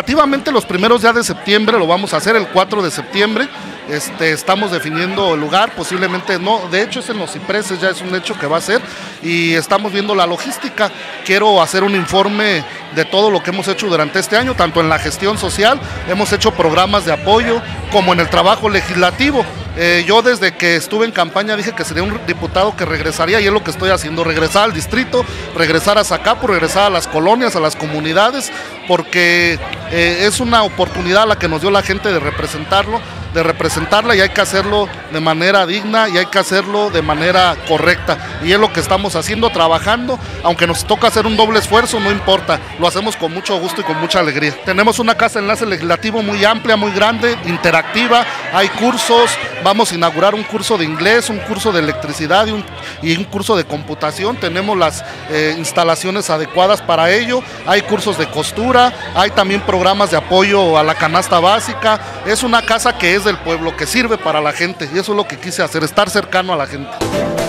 tentativamente los primeros días de septiembre lo vamos a hacer, el 4 de septiembre. Este, estamos definiendo el lugar, posiblemente no, de hecho es en los cipreses, ya es un hecho que va a ser, y estamos viendo la logística. Quiero hacer un informe de todo lo que hemos hecho durante este año, tanto en la gestión social, hemos hecho programas de apoyo, como en el trabajo legislativo. Eh, yo desde que estuve en campaña dije que sería un diputado que regresaría y es lo que estoy haciendo, regresar al distrito, regresar a Zacapo, regresar a las colonias, a las comunidades, porque eh, es una oportunidad la que nos dio la gente de representarlo de representarla y hay que hacerlo de manera digna y hay que hacerlo de manera correcta. Y es lo que estamos haciendo, trabajando, aunque nos toca hacer un doble esfuerzo, no importa, lo hacemos con mucho gusto y con mucha alegría. Tenemos una casa de enlace legislativo muy amplia, muy grande, interactiva, hay cursos, vamos a inaugurar un curso de inglés, un curso de electricidad y un, curso de computación, tenemos las eh, instalaciones adecuadas para ello, hay cursos de costura, hay también programas de apoyo a la canasta básica, es una casa que es del pueblo, que sirve para la gente y eso es lo que quise hacer, estar cercano a la gente.